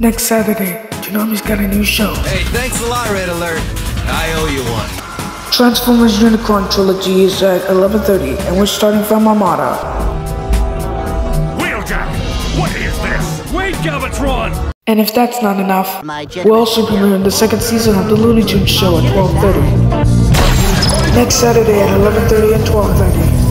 Next Saturday, Toonami's got a new show. Hey, thanks a lot, Red Alert. I owe you one. Transformers Unicron Trilogy is at 11.30, and we're starting from Armada. Wheeljack! What is this? Wait, Galvatron! And if that's not enough, we're also premiering the second season of the Looney Tunes show at 12.30. Next Saturday at 11.30 and 12.30.